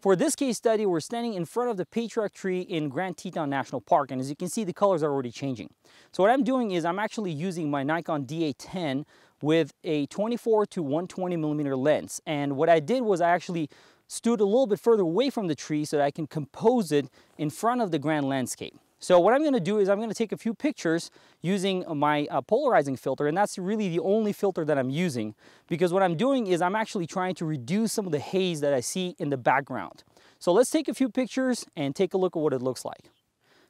For this case study, we're standing in front of the patriarch tree in Grand Teton National Park, and as you can see, the colors are already changing. So what I'm doing is I'm actually using my Nikon D810 with a 24 to 120 millimeter lens. And what I did was I actually stood a little bit further away from the tree so that I can compose it in front of the grand landscape. So what I'm gonna do is I'm gonna take a few pictures using my uh, polarizing filter, and that's really the only filter that I'm using, because what I'm doing is I'm actually trying to reduce some of the haze that I see in the background. So let's take a few pictures and take a look at what it looks like.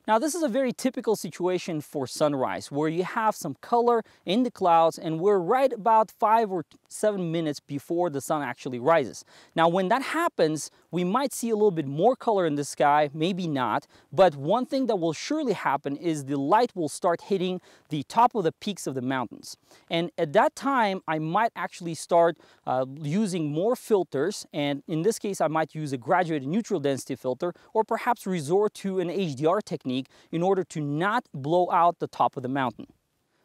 Now this is a very typical situation for sunrise where you have some color in the clouds and we're right about five or seven minutes before the sun actually rises. Now when that happens, we might see a little bit more color in the sky, maybe not, but one thing that will surely happen is the light will start hitting the top of the peaks of the mountains. And at that time, I might actually start uh, using more filters, and in this case, I might use a graduated neutral density filter, or perhaps resort to an HDR technique in order to not blow out the top of the mountain.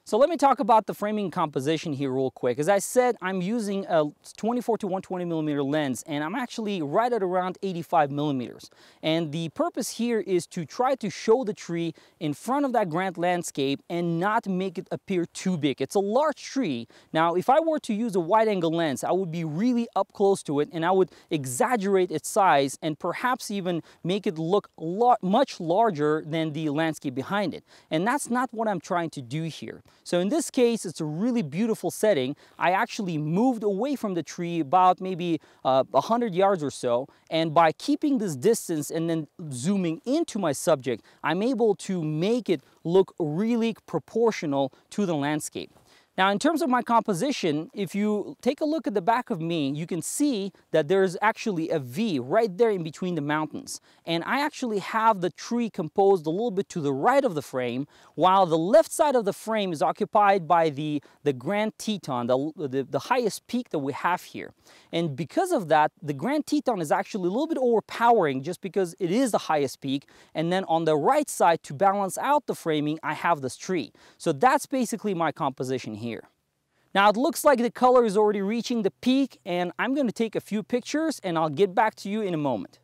So let me talk about the framing composition here real quick. As I said, I'm using a 24 to 120 millimeter lens and I'm actually right at around 85 millimeters. And the purpose here is to try to show the tree in front of that grand landscape and not make it appear too big. It's a large tree. Now, if I were to use a wide angle lens, I would be really up close to it and I would exaggerate its size and perhaps even make it look much larger than the landscape behind it. And that's not what I'm trying to do here. So in this case, it's a really beautiful setting. I actually moved away from the tree about maybe uh, 100 yards or so. And by keeping this distance and then zooming into my subject, I'm able to make it look really proportional to the landscape. Now, in terms of my composition, if you take a look at the back of me, you can see that there's actually a V right there in between the mountains. And I actually have the tree composed a little bit to the right of the frame, while the left side of the frame is occupied by the, the Grand Teton, the, the, the highest peak that we have here. And because of that, the Grand Teton is actually a little bit overpowering just because it is the highest peak. And then on the right side, to balance out the framing, I have this tree. So that's basically my composition here. Now it looks like the color is already reaching the peak and I'm going to take a few pictures and I'll get back to you in a moment.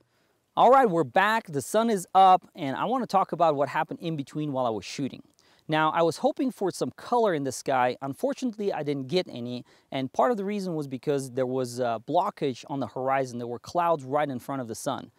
All right, we're back. The sun is up and I want to talk about what happened in between while I was shooting. Now, I was hoping for some color in the sky. Unfortunately, I didn't get any. And part of the reason was because there was a blockage on the horizon. There were clouds right in front of the sun.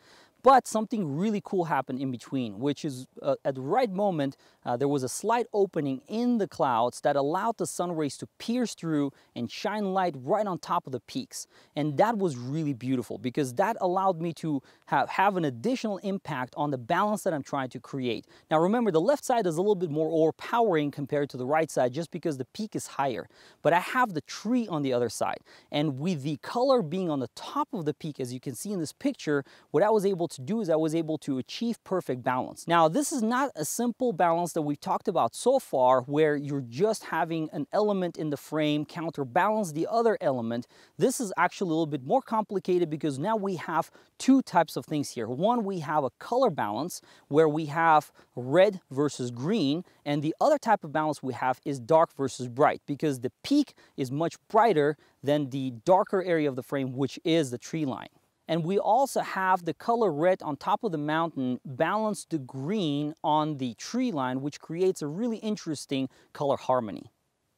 But something really cool happened in between, which is uh, at the right moment, uh, there was a slight opening in the clouds that allowed the sun rays to pierce through and shine light right on top of the peaks. And that was really beautiful because that allowed me to have, have an additional impact on the balance that I'm trying to create. Now remember, the left side is a little bit more overpowering compared to the right side just because the peak is higher. But I have the tree on the other side. And with the color being on the top of the peak, as you can see in this picture, what I was able to do is I was able to achieve perfect balance. Now, this is not a simple balance that we've talked about so far where you're just having an element in the frame counterbalance the other element. This is actually a little bit more complicated because now we have two types of things here. One, we have a color balance where we have red versus green, and the other type of balance we have is dark versus bright because the peak is much brighter than the darker area of the frame, which is the tree line. And we also have the color red on top of the mountain balance the green on the tree line, which creates a really interesting color harmony.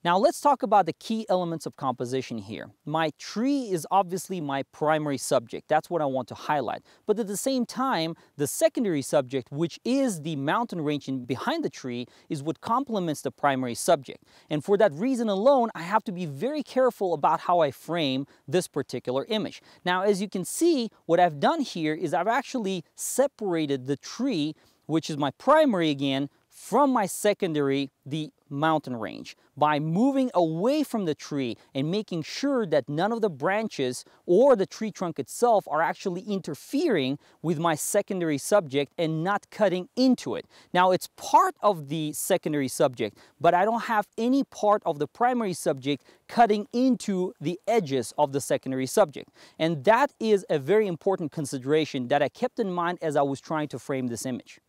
Now let's talk about the key elements of composition here. My tree is obviously my primary subject. That's what I want to highlight. But at the same time, the secondary subject, which is the mountain range behind the tree, is what complements the primary subject. And for that reason alone, I have to be very careful about how I frame this particular image. Now, as you can see, what I've done here is I've actually separated the tree, which is my primary again, from my secondary, the mountain range by moving away from the tree and making sure that none of the branches or the tree trunk itself are actually interfering with my secondary subject and not cutting into it. Now it's part of the secondary subject, but I don't have any part of the primary subject cutting into the edges of the secondary subject. And that is a very important consideration that I kept in mind as I was trying to frame this image.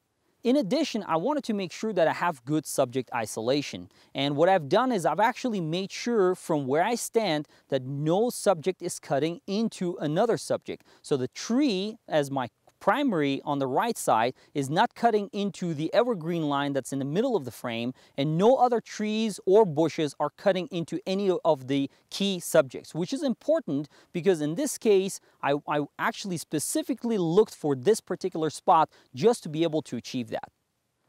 In addition, I wanted to make sure that I have good subject isolation. And what I've done is I've actually made sure from where I stand that no subject is cutting into another subject. So the tree as my primary on the right side is not cutting into the evergreen line that's in the middle of the frame and no other trees or bushes are cutting into any of the key subjects, which is important because in this case, I, I actually specifically looked for this particular spot just to be able to achieve that.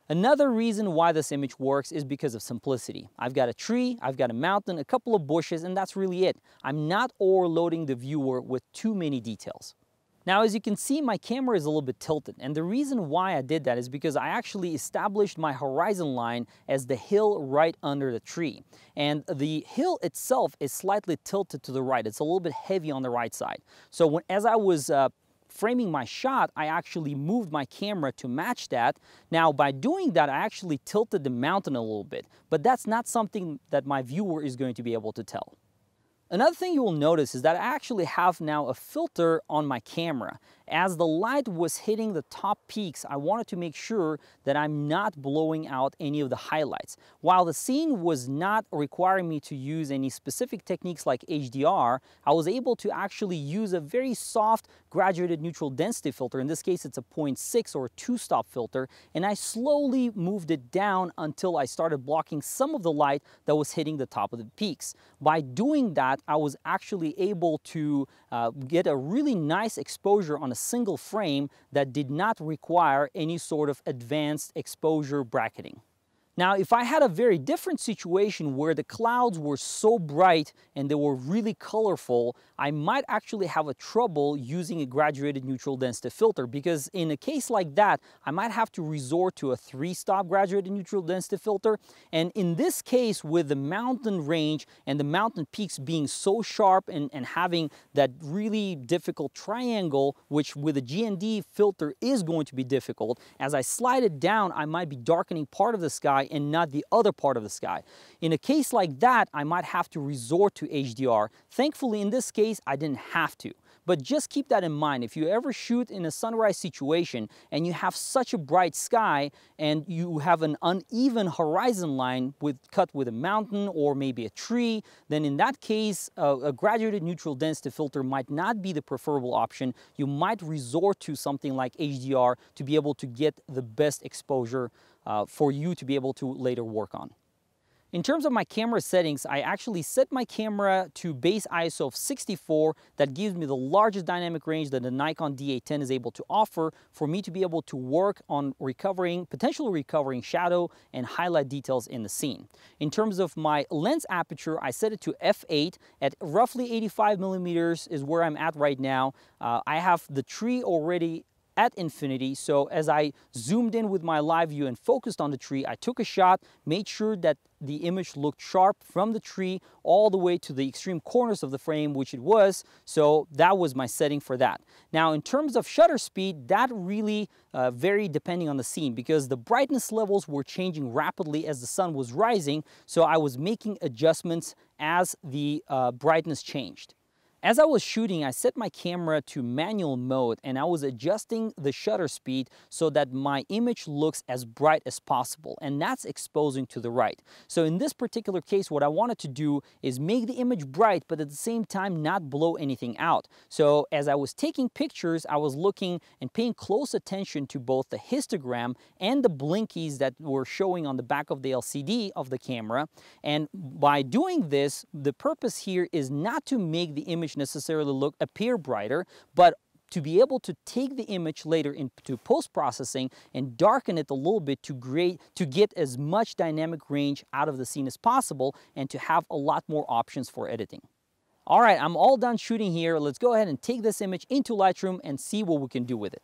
Another reason why this image works is because of simplicity. I've got a tree, I've got a mountain, a couple of bushes, and that's really it. I'm not overloading the viewer with too many details. Now, as you can see, my camera is a little bit tilted. And the reason why I did that is because I actually established my horizon line as the hill right under the tree. And the hill itself is slightly tilted to the right. It's a little bit heavy on the right side. So when, as I was uh, framing my shot, I actually moved my camera to match that. Now, by doing that, I actually tilted the mountain a little bit, but that's not something that my viewer is going to be able to tell. Another thing you will notice is that I actually have now a filter on my camera. As the light was hitting the top peaks, I wanted to make sure that I'm not blowing out any of the highlights. While the scene was not requiring me to use any specific techniques like HDR, I was able to actually use a very soft graduated neutral density filter. In this case, it's a 0.6 or two-stop filter, and I slowly moved it down until I started blocking some of the light that was hitting the top of the peaks. By doing that, I was actually able to uh, get a really nice exposure on a single frame that did not require any sort of advanced exposure bracketing. Now, if I had a very different situation where the clouds were so bright and they were really colorful, I might actually have a trouble using a graduated neutral density filter because in a case like that, I might have to resort to a three-stop graduated neutral density filter. And in this case, with the mountain range and the mountain peaks being so sharp and, and having that really difficult triangle, which with a GND filter is going to be difficult, as I slide it down, I might be darkening part of the sky sky and not the other part of the sky. In a case like that, I might have to resort to HDR. Thankfully, in this case, I didn't have to. But just keep that in mind. If you ever shoot in a sunrise situation and you have such a bright sky and you have an uneven horizon line with cut with a mountain or maybe a tree, then in that case, a graduated neutral density filter might not be the preferable option. You might resort to something like HDR to be able to get the best exposure uh, for you to be able to later work on. In terms of my camera settings, I actually set my camera to base ISO of 64 that gives me the largest dynamic range that the Nikon D810 is able to offer for me to be able to work on recovering, potentially recovering shadow and highlight details in the scene. In terms of my lens aperture, I set it to f8 at roughly 85 millimeters is where I'm at right now. Uh, I have the tree already at infinity. So as I zoomed in with my live view and focused on the tree, I took a shot, made sure that the image looked sharp from the tree all the way to the extreme corners of the frame, which it was. So that was my setting for that. Now, in terms of shutter speed, that really uh, varied depending on the scene because the brightness levels were changing rapidly as the sun was rising. So I was making adjustments as the uh, brightness changed. As I was shooting, I set my camera to manual mode and I was adjusting the shutter speed so that my image looks as bright as possible and that's exposing to the right. So in this particular case, what I wanted to do is make the image bright but at the same time not blow anything out. So as I was taking pictures, I was looking and paying close attention to both the histogram and the blinkies that were showing on the back of the LCD of the camera. And by doing this, the purpose here is not to make the image necessarily look appear brighter, but to be able to take the image later into post-processing and darken it a little bit to, create, to get as much dynamic range out of the scene as possible and to have a lot more options for editing. All right, I'm all done shooting here. Let's go ahead and take this image into Lightroom and see what we can do with it.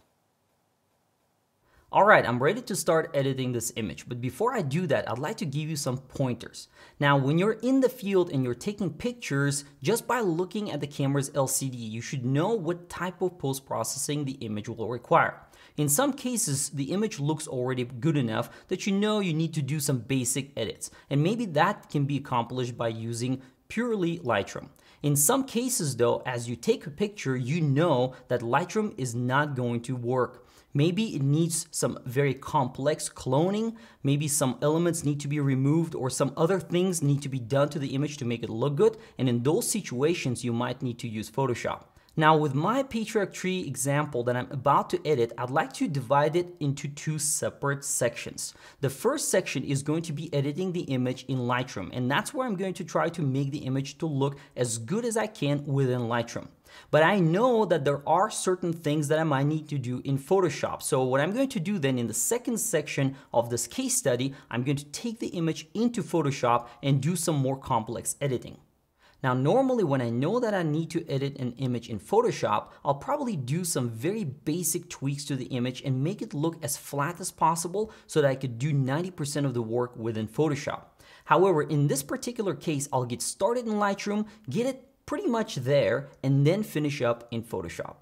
Alright, I'm ready to start editing this image, but before I do that, I'd like to give you some pointers. Now, when you're in the field and you're taking pictures, just by looking at the camera's LCD, you should know what type of post-processing the image will require. In some cases, the image looks already good enough that you know you need to do some basic edits, and maybe that can be accomplished by using purely Lightroom. In some cases though, as you take a picture, you know that Lightroom is not going to work. Maybe it needs some very complex cloning, maybe some elements need to be removed or some other things need to be done to the image to make it look good. And in those situations, you might need to use Photoshop. Now with my Patriarch tree example that I'm about to edit, I'd like to divide it into two separate sections. The first section is going to be editing the image in Lightroom, and that's where I'm going to try to make the image to look as good as I can within Lightroom. But I know that there are certain things that I might need to do in Photoshop. So what I'm going to do then in the second section of this case study, I'm going to take the image into Photoshop and do some more complex editing. Now, normally when I know that I need to edit an image in Photoshop, I'll probably do some very basic tweaks to the image and make it look as flat as possible so that I could do 90% of the work within Photoshop. However, in this particular case, I'll get started in Lightroom, get it pretty much there, and then finish up in Photoshop.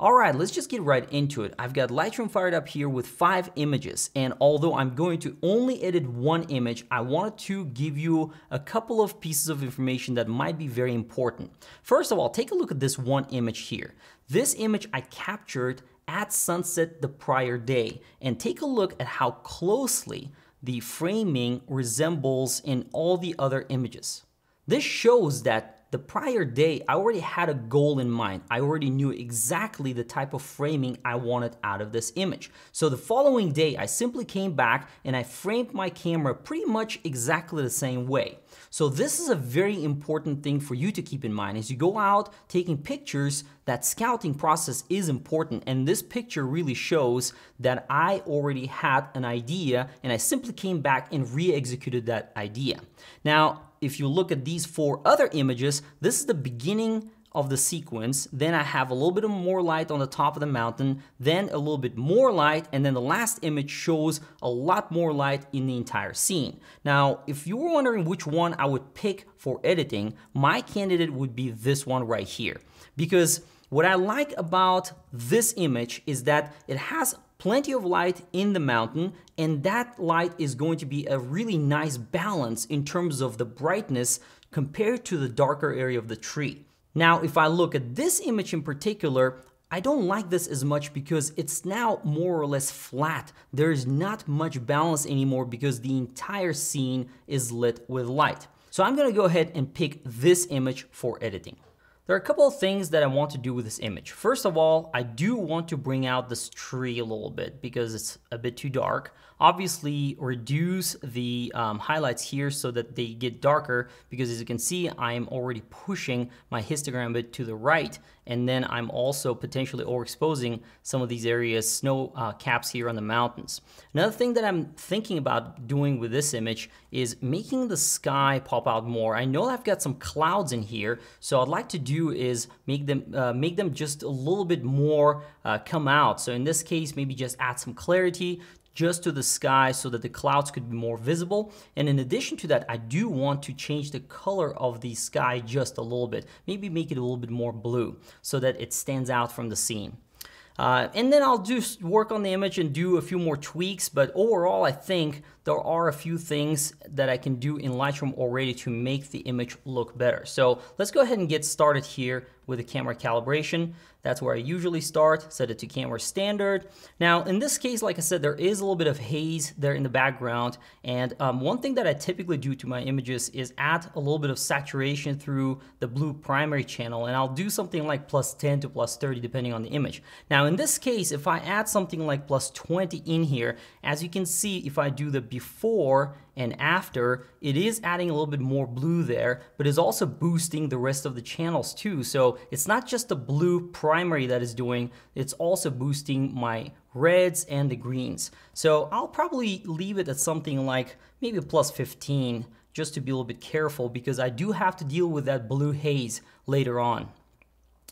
All right, let's just get right into it. I've got Lightroom fired up here with five images. And although I'm going to only edit one image, I wanted to give you a couple of pieces of information that might be very important. First of all, take a look at this one image here. This image I captured at sunset the prior day. And take a look at how closely the framing resembles in all the other images. This shows that the prior day, I already had a goal in mind. I already knew exactly the type of framing I wanted out of this image. So the following day, I simply came back and I framed my camera pretty much exactly the same way. So this is a very important thing for you to keep in mind. As you go out taking pictures, that scouting process is important. And this picture really shows that I already had an idea and I simply came back and re-executed that idea. Now, if you look at these four other images, this is the beginning of the sequence. Then I have a little bit more light on the top of the mountain, then a little bit more light, and then the last image shows a lot more light in the entire scene. Now, if you were wondering which one I would pick for editing, my candidate would be this one right here. Because what I like about this image is that it has plenty of light in the mountain and that light is going to be a really nice balance in terms of the brightness compared to the darker area of the tree. Now, if I look at this image in particular, I don't like this as much because it's now more or less flat. There's not much balance anymore because the entire scene is lit with light. So I'm gonna go ahead and pick this image for editing. There are a couple of things that I want to do with this image. First of all, I do want to bring out this tree a little bit because it's a bit too dark. Obviously, reduce the um, highlights here so that they get darker because as you can see, I'm already pushing my histogram bit to the right and then I'm also potentially overexposing some of these areas, snow uh, caps here on the mountains. Another thing that I'm thinking about doing with this image is making the sky pop out more. I know I've got some clouds in here, so I'd like to do is make them uh, make them just a little bit more uh, come out. So in this case, maybe just add some clarity just to the sky so that the clouds could be more visible. And in addition to that, I do want to change the color of the sky just a little bit. Maybe make it a little bit more blue so that it stands out from the scene. Uh, and then I'll just work on the image and do a few more tweaks, but overall I think there are a few things that I can do in Lightroom already to make the image look better. So let's go ahead and get started here with the camera calibration. That's where I usually start, set it to camera standard. Now, in this case, like I said, there is a little bit of haze there in the background. And um, one thing that I typically do to my images is add a little bit of saturation through the blue primary channel. And I'll do something like plus 10 to plus 30, depending on the image. Now, in this case, if I add something like plus 20 in here, as you can see, if I do the before and after, it is adding a little bit more blue there, but is also boosting the rest of the channels too. So it's not just the blue primary that is doing, it's also boosting my reds and the greens. So I'll probably leave it at something like maybe plus 15 just to be a little bit careful because I do have to deal with that blue haze later on.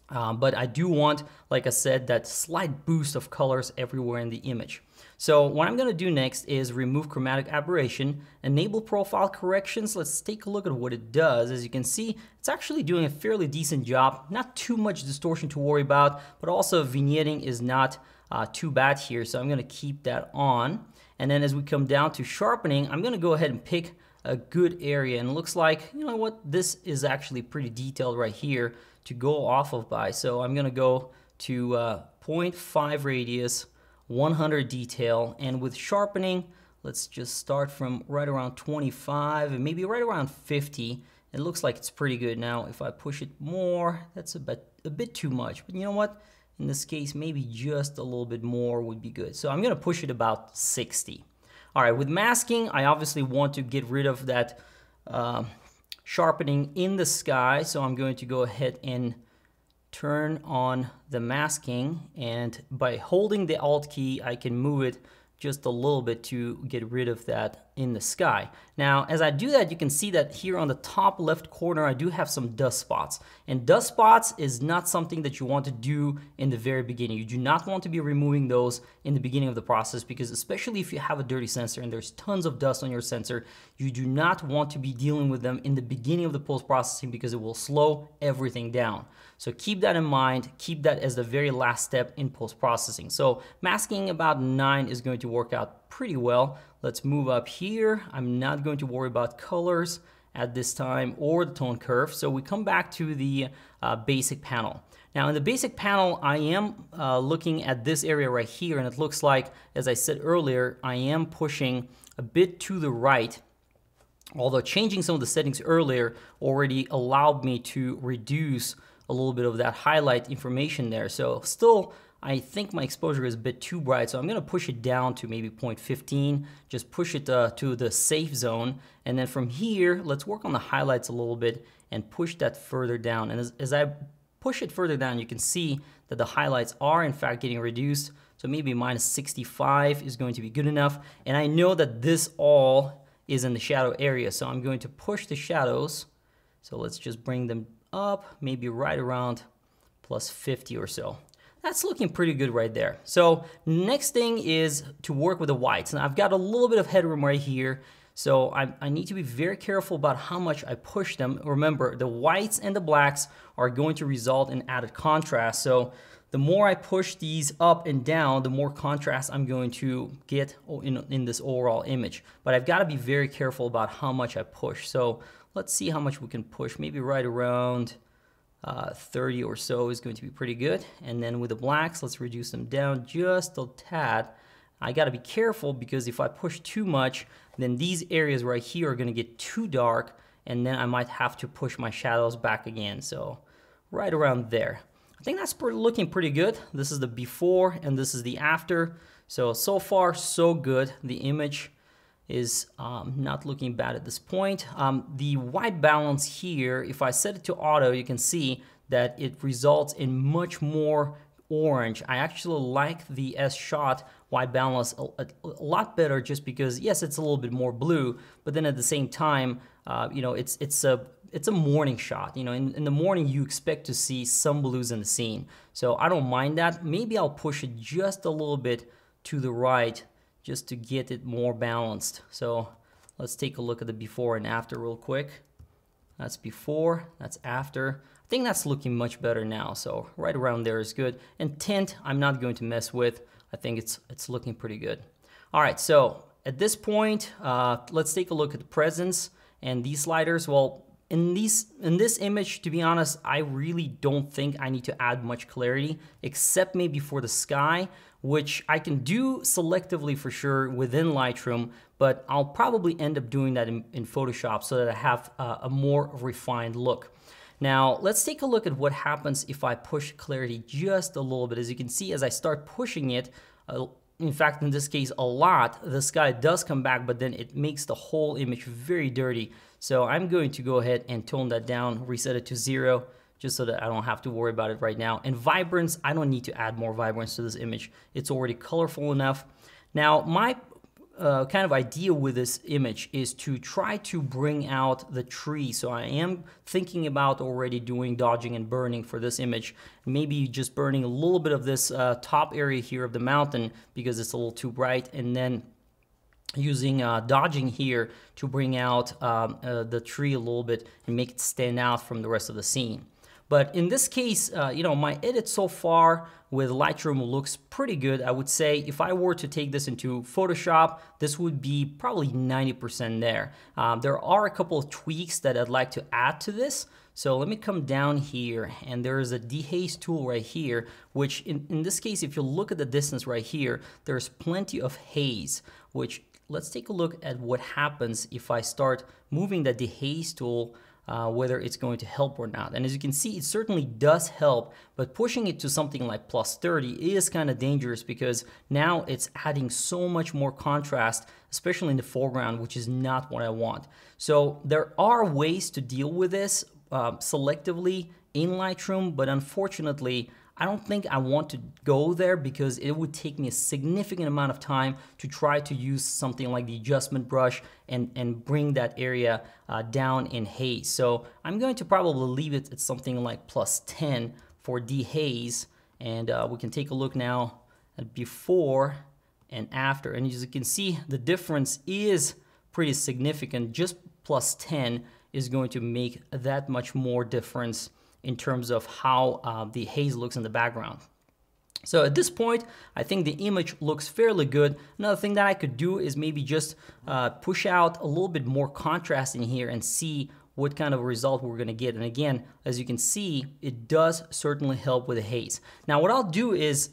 Um, but I do want, like I said, that slight boost of colors everywhere in the image. So what I'm going to do next is remove chromatic aberration, enable profile corrections. Let's take a look at what it does. As you can see, it's actually doing a fairly decent job. Not too much distortion to worry about, but also vignetting is not uh, too bad here. So I'm going to keep that on. And then as we come down to sharpening, I'm going to go ahead and pick a good area. And looks like, you know what, this is actually pretty detailed right here to go off of by. So I'm going to go to uh, 0.5 radius 100 detail. And with sharpening, let's just start from right around 25 and maybe right around 50. It looks like it's pretty good. Now, if I push it more, that's a bit, a bit too much. But you know what? In this case, maybe just a little bit more would be good. So I'm gonna push it about 60. All right, with masking, I obviously want to get rid of that uh, sharpening in the sky. So I'm going to go ahead and turn on the masking and by holding the alt key I can move it just a little bit to get rid of that in the sky. Now, as I do that, you can see that here on the top left corner, I do have some dust spots. And dust spots is not something that you want to do in the very beginning. You do not want to be removing those in the beginning of the process because especially if you have a dirty sensor and there's tons of dust on your sensor, you do not want to be dealing with them in the beginning of the post-processing because it will slow everything down. So keep that in mind, keep that as the very last step in post-processing. So masking about nine is going to work out pretty well. Let's move up here. I'm not going to worry about colors at this time or the tone curve. So we come back to the uh, basic panel. Now in the basic panel, I am uh, looking at this area right here and it looks like, as I said earlier, I am pushing a bit to the right although changing some of the settings earlier already allowed me to reduce a little bit of that highlight information there. So still, I think my exposure is a bit too bright, so I'm gonna push it down to maybe 0.15, just push it uh, to the safe zone. And then from here, let's work on the highlights a little bit and push that further down. And as, as I push it further down, you can see that the highlights are in fact getting reduced. So maybe minus 65 is going to be good enough. And I know that this all is in the shadow area, so I'm going to push the shadows. So let's just bring them up, maybe right around plus 50 or so. That's looking pretty good right there. So next thing is to work with the whites. And I've got a little bit of headroom right here. So I, I, need to be very careful about how much I push them. Remember, the whites and the blacks are going to result in added contrast. So the more I push these up and down, the more contrast I'm going to get in, in this overall image. But I've got to be very careful about how much I push. So Let's see how much we can push. Maybe right around uh, 30 or so is going to be pretty good. And then with the blacks, let's reduce them down just a tad. I gotta be careful because if I push too much, then these areas right here are gonna get too dark and then I might have to push my shadows back again. So right around there. I think that's looking pretty good. This is the before and this is the after. So, so far so good. The image is um, not looking bad at this point. Um, the white balance here, if I set it to auto, you can see that it results in much more orange. I actually like the As Shot white balance a, a, a, lot better just because, yes, it's a little bit more blue, but then at the same time, uh, you know, it's, it's a it's a morning shot. You know, in, in the morning you expect to see some blues in the scene. So I don't mind that. Maybe I'll push it just a little bit to the right just to get it more balanced. So let's take a look at the before and after real quick. That's before, that's after. I think that's looking much better now. So right around there is good. And tint, I'm not going to mess with. I think it's, it's looking pretty good. All right, so at this point, uh, let's take a look at the presence and these sliders. Well, in these in this image to be honest i really don't think i need to add much clarity except maybe for the sky which i can do selectively for sure within lightroom but i'll probably end up doing that in, in photoshop so that i have a more refined look. Now let's take a look at what happens if i push clarity just a little bit. As you can see as i start pushing it uh, in fact, in this case, a lot, the sky does come back, but then it makes the whole image very dirty. So I'm going to go ahead and tone that down, reset it to zero, just so that I don't have to worry about it right now. And vibrance, I don't need to add more vibrance to this image. It's already colorful enough. Now, my uh, kind of idea with this image is to try to bring out the tree. So I am thinking about already doing dodging and burning for this image. Maybe just burning a little bit of this uh, top area here of the mountain because it's a little too bright and then using uh, dodging here to bring out um, uh, the tree a little bit and make it stand out from the rest of the scene. But in this case, uh, you know, my edit so far with Lightroom looks pretty good. I would say if I were to take this into Photoshop, this would be probably 90% there. Um, there are a couple of tweaks that I'd like to add to this. So let me come down here and there is a dehaze tool right here, which in, in this case, if you look at the distance right here, there's plenty of haze, which let's take a look at what happens if I start moving the dehaze tool uh, whether it's going to help or not. And as you can see, it certainly does help, but pushing it to something like plus 30 is kind of dangerous because now it's adding so much more contrast, especially in the foreground, which is not what I want. So there are ways to deal with this uh, selectively in Lightroom, but unfortunately, I don't think I want to go there because it would take me a significant amount of time to try to use something like the adjustment brush and, and bring that area uh, down in haze. So I'm going to probably leave it at something like plus 10 for dehaze. And uh, we can take a look now at before and after. And as you can see, the difference is pretty significant. Just plus 10 is going to make that much more difference in terms of how uh, the haze looks in the background. So at this point, I think the image looks fairly good. Another thing that I could do is maybe just uh, push out a little bit more contrast in here and see what kind of result we're gonna get. And again, as you can see, it does certainly help with the haze. Now what I'll do is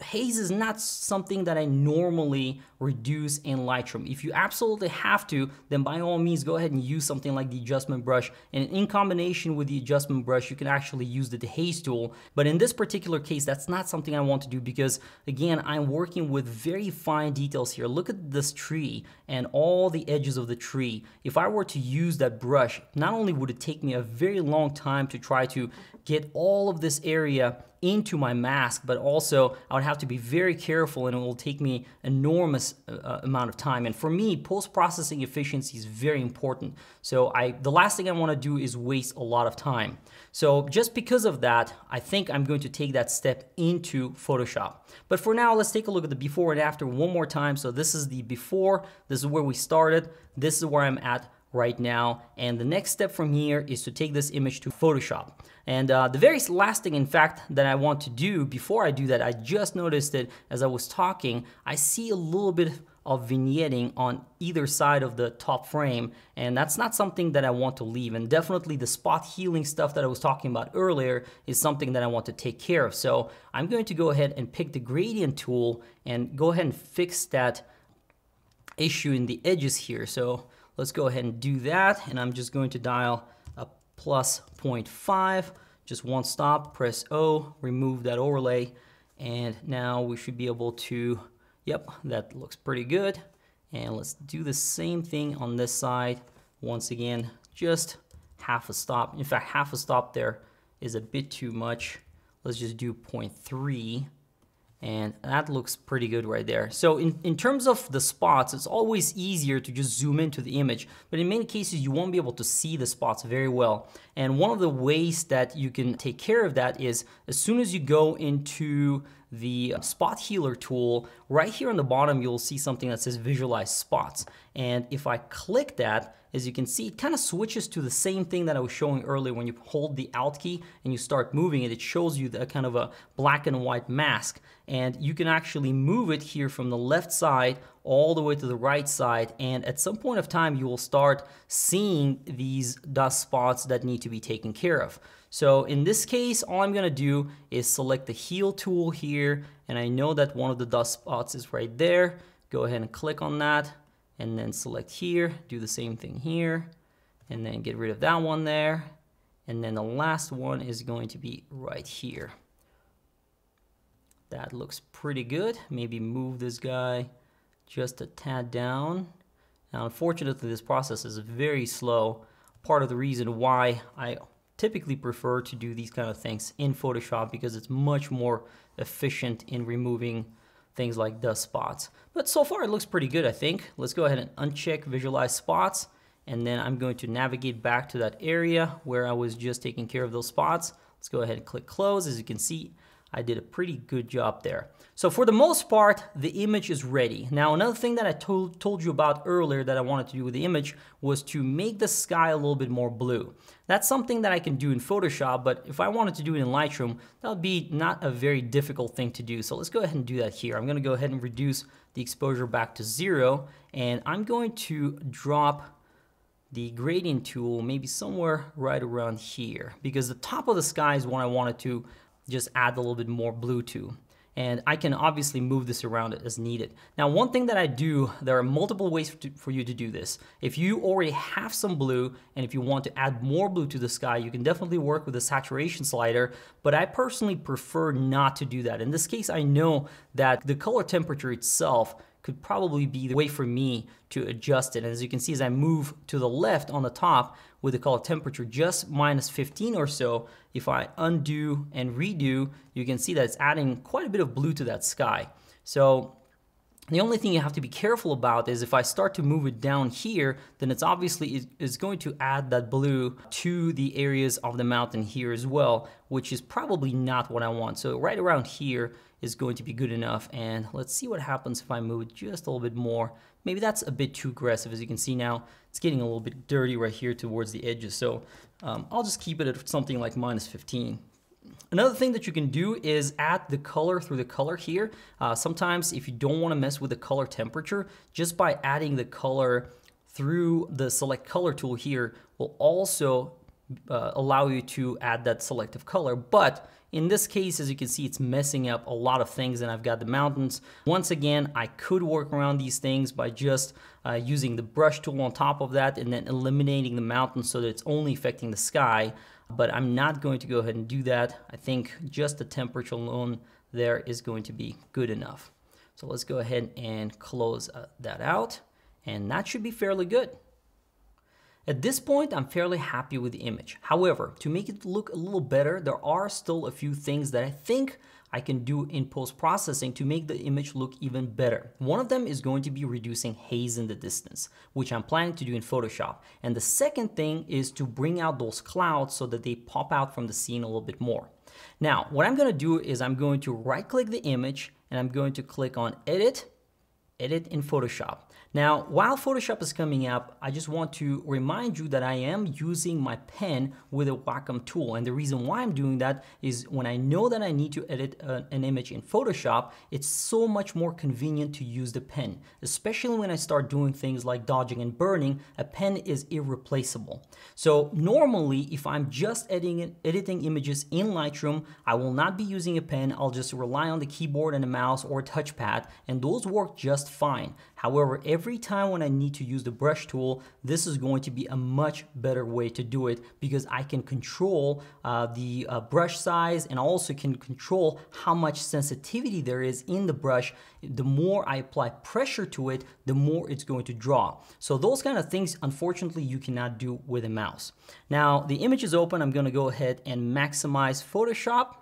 haze is not something that I normally reduce in Lightroom. If you absolutely have to, then by all means go ahead and use something like the adjustment brush. And in combination with the adjustment brush, you can actually use the haze tool. But in this particular case, that's not something I want to do because again, I'm working with very fine details here. Look at this tree and all the edges of the tree. If I were to use that brush, not only would it take me a very long time to try to get all of this area into my mask, but also I would have to be very careful and it will take me enormous uh, amount of time. And for me, post-processing efficiency is very important. So I, the last thing I wanna do is waste a lot of time. So just because of that, I think I'm going to take that step into Photoshop. But for now, let's take a look at the before and after one more time. So this is the before, this is where we started, this is where I'm at right now. And the next step from here is to take this image to Photoshop. And uh, the very last thing, in fact, that I want to do before I do that, I just noticed that as I was talking, I see a little bit of vignetting on either side of the top frame and that's not something that I want to leave. And definitely the spot healing stuff that I was talking about earlier is something that I want to take care of. So I'm going to go ahead and pick the gradient tool and go ahead and fix that issue in the edges here. So let's go ahead and do that and I'm just going to dial plus 0.5, just one stop, press O, remove that overlay, and now we should be able to, yep, that looks pretty good. And let's do the same thing on this side. Once again, just half a stop. In fact, half a stop there is a bit too much. Let's just do 0.3 and that looks pretty good right there. So in, in terms of the spots, it's always easier to just zoom into the image, but in many cases you won't be able to see the spots very well. And one of the ways that you can take care of that is as soon as you go into the spot healer tool, right here on the bottom, you'll see something that says visualize spots. And if I click that, as you can see, it kind of switches to the same thing that I was showing earlier when you hold the Alt key and you start moving it, it shows you the kind of a black and white mask. And you can actually move it here from the left side all the way to the right side. And at some point of time, you will start seeing these dust spots that need to be taken care of. So in this case, all I'm gonna do is select the heal tool here. And I know that one of the dust spots is right there. Go ahead and click on that and then select here, do the same thing here, and then get rid of that one there. And then the last one is going to be right here. That looks pretty good. Maybe move this guy just a tad down. Now, unfortunately, this process is very slow. Part of the reason why I typically prefer to do these kind of things in Photoshop because it's much more efficient in removing things like dust spots. But so far it looks pretty good, I think. Let's go ahead and uncheck visualize spots. And then I'm going to navigate back to that area where I was just taking care of those spots. Let's go ahead and click close. As you can see, I did a pretty good job there. So for the most part, the image is ready. Now, another thing that I told, told you about earlier that I wanted to do with the image was to make the sky a little bit more blue. That's something that I can do in Photoshop, but if I wanted to do it in Lightroom, that would be not a very difficult thing to do. So let's go ahead and do that here. I'm gonna go ahead and reduce the exposure back to zero, and I'm going to drop the gradient tool maybe somewhere right around here because the top of the sky is what I wanted to just add a little bit more blue to and I can obviously move this around as needed. Now, one thing that I do, there are multiple ways for you to do this. If you already have some blue, and if you want to add more blue to the sky, you can definitely work with the saturation slider, but I personally prefer not to do that. In this case, I know that the color temperature itself could probably be the way for me to adjust it. And as you can see, as I move to the left on the top with the color temperature just minus 15 or so, if I undo and redo, you can see that it's adding quite a bit of blue to that sky. So the only thing you have to be careful about is if I start to move it down here, then it's obviously is going to add that blue to the areas of the mountain here as well, which is probably not what I want. So right around here is going to be good enough. And let's see what happens if I move it just a little bit more. Maybe that's a bit too aggressive. As you can see now, it's getting a little bit dirty right here towards the edges. So um, I'll just keep it at something like minus 15. Another thing that you can do is add the color through the color here. Uh, sometimes if you don't want to mess with the color temperature, just by adding the color through the select color tool here will also uh, allow you to add that selective color. But in this case, as you can see, it's messing up a lot of things and I've got the mountains. Once again, I could work around these things by just uh, using the brush tool on top of that and then eliminating the mountains so that it's only affecting the sky. But I'm not going to go ahead and do that. I think just the temperature alone there is going to be good enough. So let's go ahead and close uh, that out and that should be fairly good. At this point, I'm fairly happy with the image. However, to make it look a little better, there are still a few things that I think I can do in post-processing to make the image look even better. One of them is going to be reducing haze in the distance, which I'm planning to do in Photoshop. And the second thing is to bring out those clouds so that they pop out from the scene a little bit more. Now, what I'm gonna do is I'm going to right click the image and I'm going to click on edit, edit in Photoshop. Now, while Photoshop is coming up, I just want to remind you that I am using my pen with a Wacom tool. And the reason why I'm doing that is when I know that I need to edit a, an image in Photoshop, it's so much more convenient to use the pen. Especially when I start doing things like dodging and burning, a pen is irreplaceable. So normally, if I'm just editing, editing images in Lightroom, I will not be using a pen. I'll just rely on the keyboard and a mouse or a touchpad, and those work just fine. However, every time when I need to use the brush tool, this is going to be a much better way to do it because I can control uh, the uh, brush size and also can control how much sensitivity there is in the brush. The more I apply pressure to it, the more it's going to draw. So those kind of things, unfortunately, you cannot do with a mouse. Now, the image is open. I'm gonna go ahead and maximize Photoshop.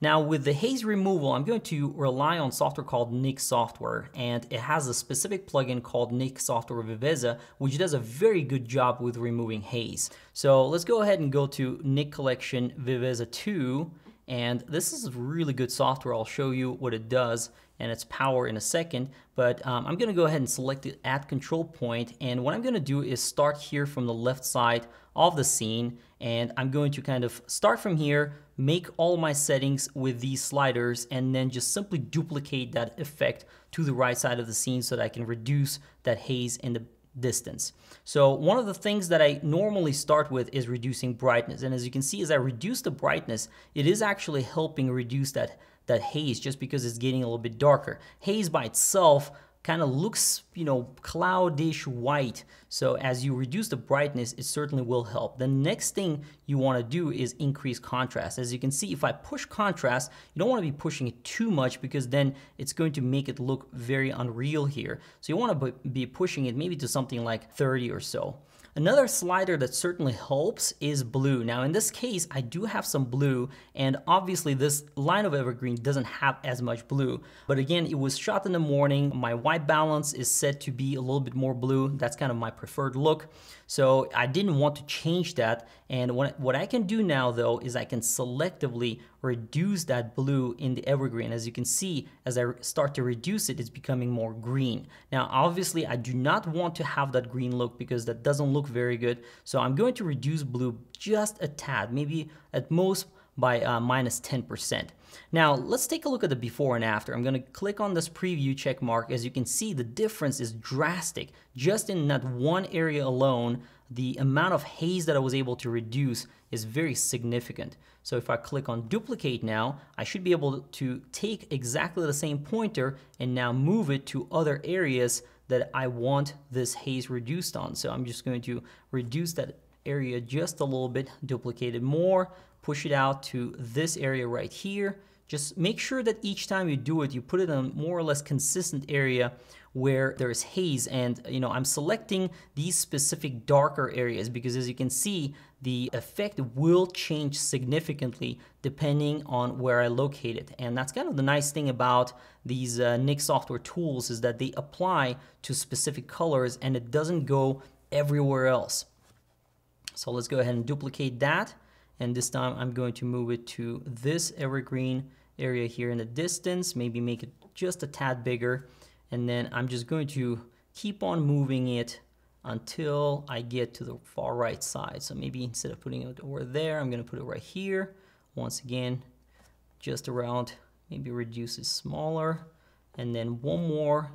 Now with the haze removal, I'm going to rely on software called Nik Software, and it has a specific plugin called Nik Software Viveza, which does a very good job with removing haze. So let's go ahead and go to Nik Collection Viveza 2, and this is really good software. I'll show you what it does and its power in a second, but um, I'm gonna go ahead and select the add control point. and what I'm gonna do is start here from the left side of the scene, and I'm going to kind of start from here, make all my settings with these sliders, and then just simply duplicate that effect to the right side of the scene so that I can reduce that haze in the distance. So one of the things that I normally start with is reducing brightness. And as you can see, as I reduce the brightness, it is actually helping reduce that, that haze just because it's getting a little bit darker. Haze by itself kind of looks, you know, cloudish white. So as you reduce the brightness, it certainly will help. The next thing you want to do is increase contrast. As you can see, if I push contrast, you don't want to be pushing it too much because then it's going to make it look very unreal here. So you want to be pushing it maybe to something like 30 or so. Another slider that certainly helps is blue. Now in this case, I do have some blue and obviously this line of evergreen doesn't have as much blue. But again, it was shot in the morning. My white balance is set to be a little bit more blue. That's kind of my preferred look. So I didn't want to change that. And what, what I can do now though is I can selectively reduce that blue in the evergreen. As you can see, as I start to reduce it, it's becoming more green. Now, obviously I do not want to have that green look because that doesn't look very good. So I'm going to reduce blue just a tad, maybe at most by uh, minus 10%. Now, let's take a look at the before and after. I'm gonna click on this preview check mark. As you can see, the difference is drastic. Just in that one area alone, the amount of haze that I was able to reduce is very significant. So if I click on duplicate now, I should be able to take exactly the same pointer and now move it to other areas that I want this haze reduced on. So I'm just going to reduce that area just a little bit, duplicate it more, push it out to this area right here. Just make sure that each time you do it, you put it in a more or less consistent area where there's haze. And you know I'm selecting these specific darker areas because as you can see the effect will change significantly depending on where I locate it. And that's kind of the nice thing about these uh, Nik software tools is that they apply to specific colors and it doesn't go everywhere else. So let's go ahead and duplicate that and this time I'm going to move it to this evergreen area here in the distance, maybe make it just a tad bigger. And then I'm just going to keep on moving it until I get to the far right side. So maybe instead of putting it over there, I'm gonna put it right here. Once again, just around, maybe reduce it smaller. And then one more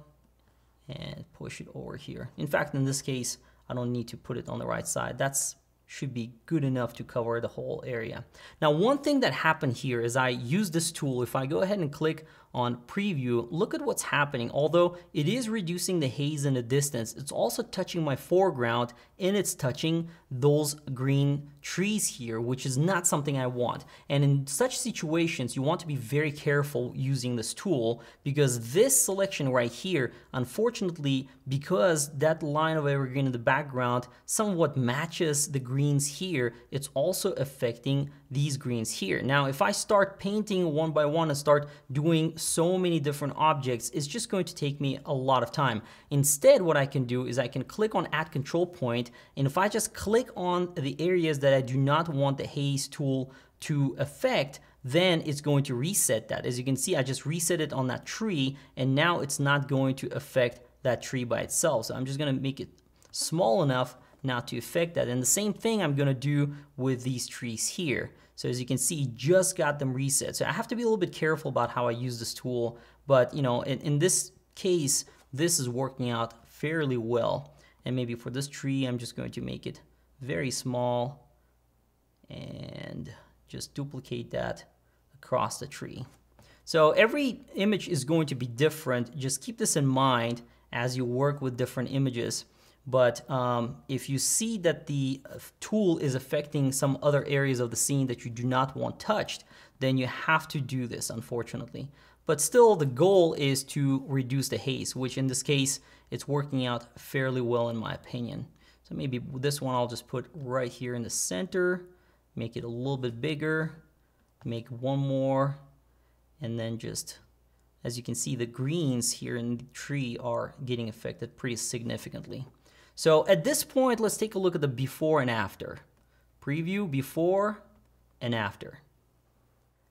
and push it over here. In fact, in this case, I don't need to put it on the right side. That's should be good enough to cover the whole area. Now, one thing that happened here is I use this tool. If I go ahead and click on preview, look at what's happening. Although it is reducing the haze in the distance, it's also touching my foreground and it's touching those green trees here, which is not something I want. And in such situations, you want to be very careful using this tool because this selection right here, unfortunately, because that line of evergreen in the background somewhat matches the greens here, it's also affecting these greens here. Now, if I start painting one by one and start doing so many different objects, it's just going to take me a lot of time. Instead, what I can do is I can click on add control point, and if I just click on the areas that I do not want the haze tool to affect, then it's going to reset that. As you can see, I just reset it on that tree, and now it's not going to affect that tree by itself. So I'm just gonna make it small enough not to affect that. And the same thing I'm gonna do with these trees here. So as you can see, just got them reset. So I have to be a little bit careful about how I use this tool. But you know, in, in this case, this is working out fairly well. And maybe for this tree, I'm just going to make it very small and just duplicate that across the tree. So every image is going to be different. Just keep this in mind as you work with different images. But um, if you see that the uh, tool is affecting some other areas of the scene that you do not want touched, then you have to do this, unfortunately. But still, the goal is to reduce the haze, which in this case, it's working out fairly well in my opinion. So maybe this one I'll just put right here in the center, make it a little bit bigger, make one more, and then just, as you can see, the greens here in the tree are getting affected pretty significantly. So at this point, let's take a look at the before and after. Preview before and after.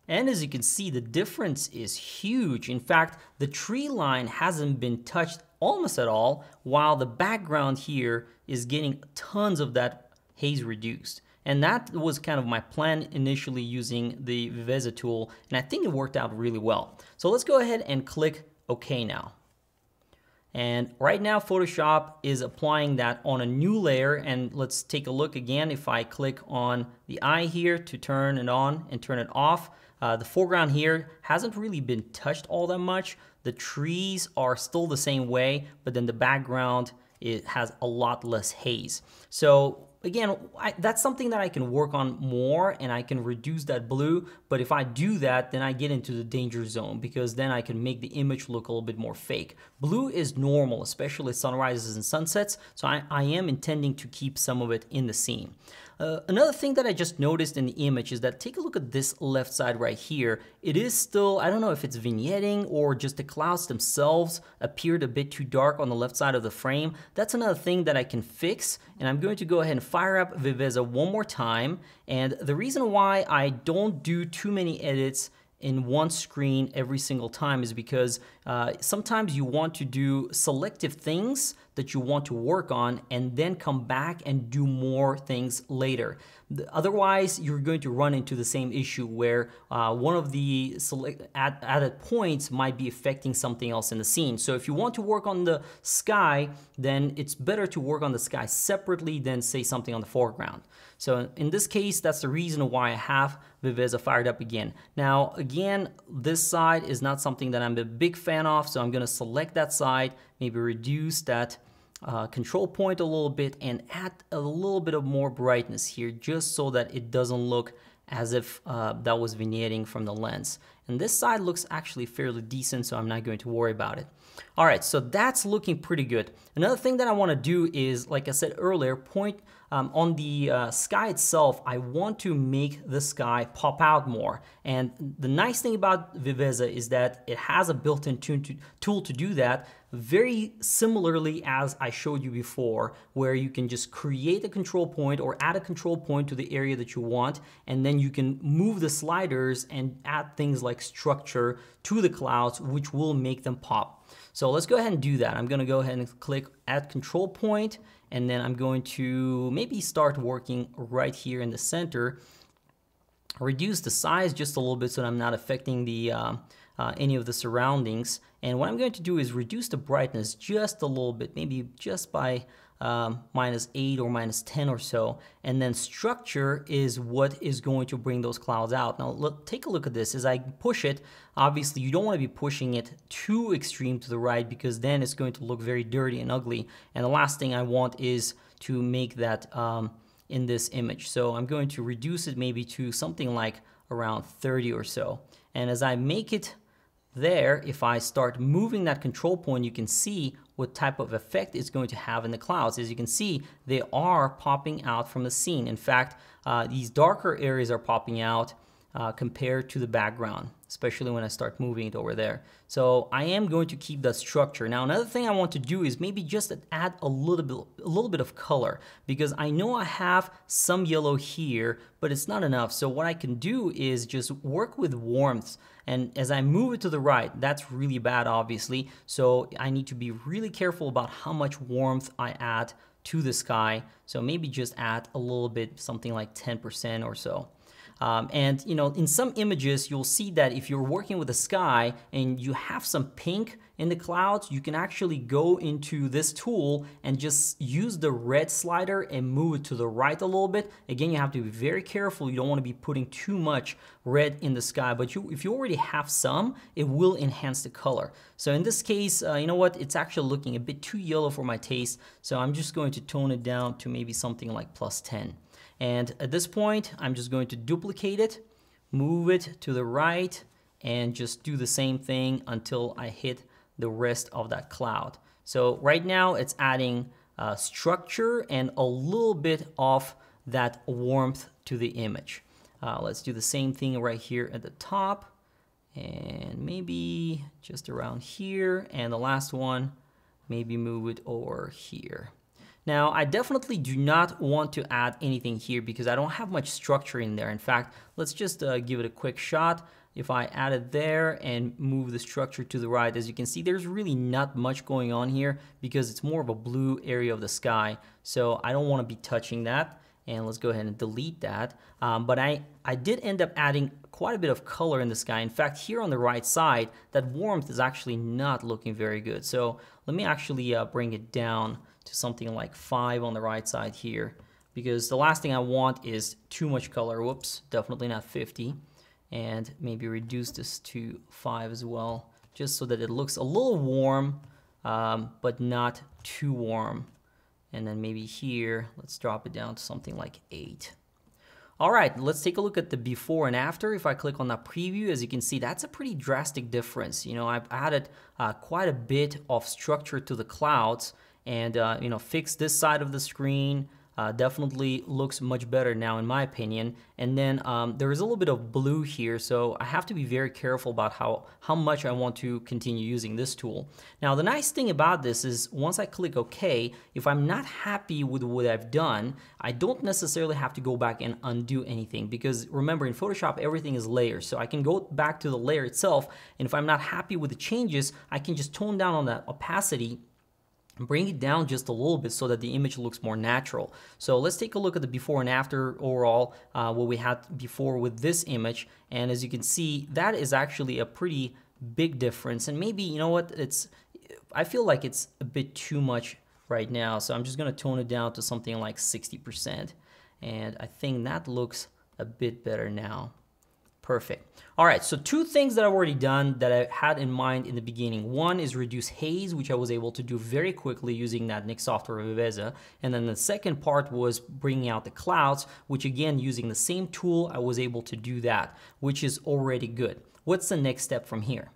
And as you can see, the difference is huge. In fact, the tree line hasn't been touched almost at all, while the background here is getting tons of that haze reduced. And that was kind of my plan initially using the Viveza tool, and I think it worked out really well. So let's go ahead and click OK now. And right now Photoshop is applying that on a new layer and let's take a look again. If I click on the eye here to turn it on and turn it off, uh, the foreground here hasn't really been touched all that much. The trees are still the same way, but then the background it has a lot less haze. So again, I, that's something that I can work on more and I can reduce that blue. But if I do that, then I get into the danger zone because then I can make the image look a little bit more fake. Blue is normal, especially sunrises and sunsets. So I, I am intending to keep some of it in the scene. Uh, another thing that I just noticed in the image is that take a look at this left side right here. It is still, I don't know if it's vignetting or just the clouds themselves appeared a bit too dark on the left side of the frame. That's another thing that I can fix and I'm going to go ahead and fire up Viveza one more time. And the reason why I don't do too many edits in one screen every single time is because uh, sometimes you want to do selective things that you want to work on and then come back and do more things later. Otherwise, you're going to run into the same issue where uh, one of the select added points might be affecting something else in the scene. So if you want to work on the sky, then it's better to work on the sky separately than say something on the foreground. So in this case, that's the reason why I have Viveza fired up again. Now, again, this side is not something that I'm a big fan of, so I'm gonna select that side, maybe reduce that uh, control point a little bit and add a little bit of more brightness here just so that it doesn't look as if uh, that was vignetting from the lens. And this side looks actually fairly decent, so I'm not going to worry about it. All right, so that's looking pretty good. Another thing that I wanna do is, like I said earlier, point um, on the uh, sky itself, I want to make the sky pop out more. And the nice thing about Viveza is that it has a built-in tool to do that very similarly as I showed you before, where you can just create a control point or add a control point to the area that you want, and then you can move the sliders and add things like structure to the clouds, which will make them pop. So let's go ahead and do that. I'm gonna go ahead and click add control point, and then I'm going to maybe start working right here in the center. Reduce the size just a little bit so that I'm not affecting the uh, uh, any of the surroundings. And what I'm going to do is reduce the brightness just a little bit, maybe just by um, minus 8 or minus 10 or so. And then structure is what is going to bring those clouds out. Now look, take a look at this. As I push it, obviously you don't want to be pushing it too extreme to the right because then it's going to look very dirty and ugly. And the last thing I want is to make that um, in this image. So I'm going to reduce it maybe to something like around 30 or so. And as I make it there, if I start moving that control point, you can see what type of effect it's going to have in the clouds. As you can see, they are popping out from the scene. In fact, uh, these darker areas are popping out uh, compared to the background, especially when I start moving it over there. So I am going to keep that structure. Now another thing I want to do is maybe just add a little bit, a little bit of color because I know I have some yellow here, but it's not enough. So what I can do is just work with warmth. And as I move it to the right, that's really bad, obviously. So I need to be really careful about how much warmth I add to the sky. So maybe just add a little bit, something like 10% or so. Um, and you know, in some images, you'll see that if you're working with the sky and you have some pink in the clouds, you can actually go into this tool and just use the red slider and move it to the right a little bit. Again, you have to be very careful. You don't want to be putting too much red in the sky, but you, if you already have some, it will enhance the color. So in this case, uh, you know what? It's actually looking a bit too yellow for my taste. So I'm just going to tone it down to maybe something like plus 10. And at this point, I'm just going to duplicate it, move it to the right, and just do the same thing until I hit the rest of that cloud. So right now it's adding uh, structure and a little bit of that warmth to the image. Uh, let's do the same thing right here at the top and maybe just around here. And the last one, maybe move it over here. Now, I definitely do not want to add anything here because I don't have much structure in there. In fact, let's just uh, give it a quick shot. If I add it there and move the structure to the right, as you can see, there's really not much going on here because it's more of a blue area of the sky. So I don't want to be touching that. And let's go ahead and delete that. Um, but I, I did end up adding quite a bit of color in the sky. In fact, here on the right side, that warmth is actually not looking very good. So let me actually uh, bring it down to something like 5 on the right side here because the last thing I want is too much color. Whoops, definitely not 50. And maybe reduce this to 5 as well just so that it looks a little warm um, but not too warm. And then maybe here, let's drop it down to something like 8. All right, let's take a look at the before and after. If I click on that preview, as you can see, that's a pretty drastic difference. You know, I've added uh, quite a bit of structure to the clouds and uh, you know fix this side of the screen uh, definitely looks much better now in my opinion. And then um, there is a little bit of blue here, so I have to be very careful about how, how much I want to continue using this tool. Now the nice thing about this is once I click OK, if I'm not happy with what I've done, I don't necessarily have to go back and undo anything because remember in Photoshop everything is layers. So I can go back to the layer itself and if I'm not happy with the changes, I can just tone down on that opacity bring it down just a little bit so that the image looks more natural. So let's take a look at the before and after overall, uh, what we had before with this image. And as you can see, that is actually a pretty big difference. And maybe, you know what, it's, I feel like it's a bit too much right now. So I'm just gonna tone it down to something like 60%. And I think that looks a bit better now. Perfect. All right, so two things that I've already done that I had in mind in the beginning. One is reduce haze, which I was able to do very quickly using that Nik software Viveza. And then the second part was bringing out the clouds, which again, using the same tool, I was able to do that, which is already good. What's the next step from here?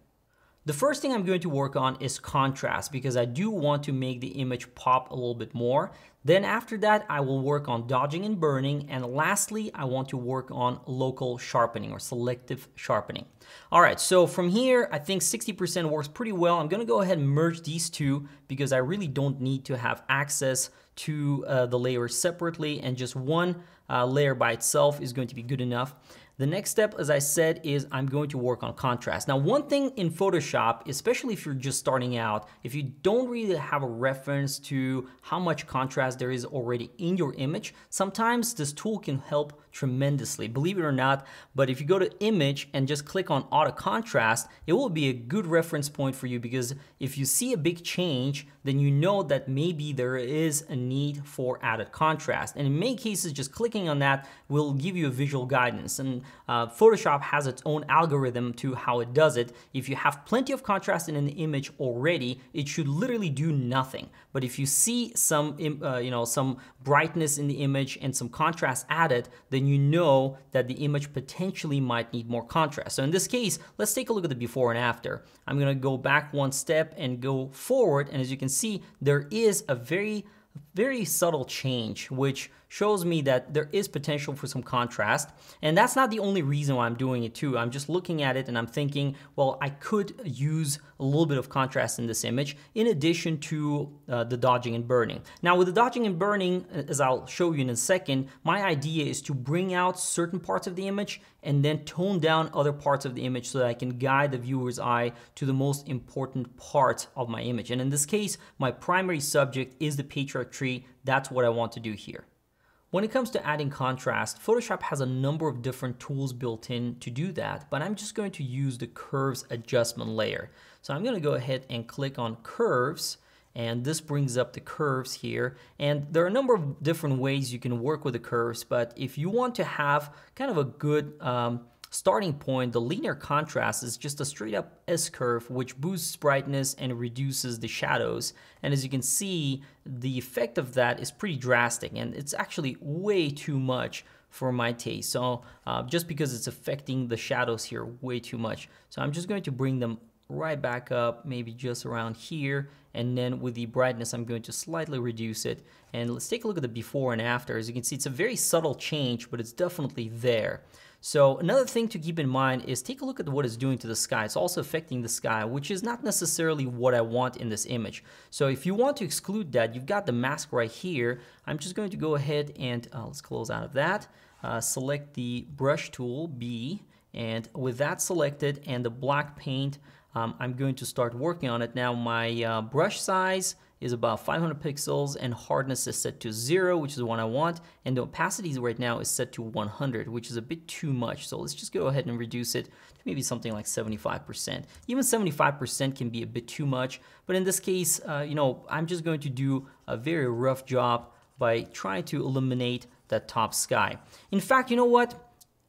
The first thing I'm going to work on is contrast because I do want to make the image pop a little bit more. Then after that, I will work on dodging and burning. And lastly, I want to work on local sharpening or selective sharpening. All right, so from here, I think 60% works pretty well. I'm gonna go ahead and merge these two because I really don't need to have access to uh, the layers separately and just one uh, layer by itself is going to be good enough. The next step, as I said, is I'm going to work on contrast. Now, one thing in Photoshop, especially if you're just starting out, if you don't really have a reference to how much contrast there is already in your image, sometimes this tool can help tremendously, believe it or not. But if you go to image and just click on auto contrast, it will be a good reference point for you because if you see a big change, then you know that maybe there is a need for added contrast. And in many cases, just clicking on that will give you a visual guidance. And uh, Photoshop has its own algorithm to how it does it. If you have plenty of contrast in an image already, it should literally do nothing. But if you see some, uh, you know, some brightness in the image and some contrast added, then you know that the image potentially might need more contrast. So in this case, let's take a look at the before and after. I'm gonna go back one step and go forward. And as you can see, there is a very, very subtle change, which shows me that there is potential for some contrast. And that's not the only reason why I'm doing it too. I'm just looking at it and I'm thinking, well, I could use a little bit of contrast in this image in addition to uh, the dodging and burning. Now with the dodging and burning, uh, as I'll show you in a second, my idea is to bring out certain parts of the image and then tone down other parts of the image so that I can guide the viewer's eye to the most important part of my image. And in this case, my primary subject is the patriarch tree. That's what I want to do here. When it comes to adding contrast, Photoshop has a number of different tools built in to do that, but I'm just going to use the curves adjustment layer. So I'm gonna go ahead and click on curves, and this brings up the curves here. And there are a number of different ways you can work with the curves, but if you want to have kind of a good um, starting point, the linear contrast is just a straight up S-curve which boosts brightness and reduces the shadows. And as you can see, the effect of that is pretty drastic and it's actually way too much for my taste. So uh, just because it's affecting the shadows here way too much. So I'm just going to bring them right back up, maybe just around here. And then with the brightness, I'm going to slightly reduce it. And let's take a look at the before and after. As you can see, it's a very subtle change, but it's definitely there. So another thing to keep in mind is take a look at what it's doing to the sky. It's also affecting the sky, which is not necessarily what I want in this image. So if you want to exclude that, you've got the mask right here. I'm just going to go ahead and uh, let's close out of that. Uh, select the brush tool, B, and with that selected and the black paint, um, I'm going to start working on it. Now my uh, brush size is about 500 pixels and hardness is set to zero, which is the one I want. And the opacity right now is set to 100, which is a bit too much. So let's just go ahead and reduce it to maybe something like 75%. Even 75% can be a bit too much. But in this case, uh, you know, I'm just going to do a very rough job by trying to eliminate that top sky. In fact, you know what?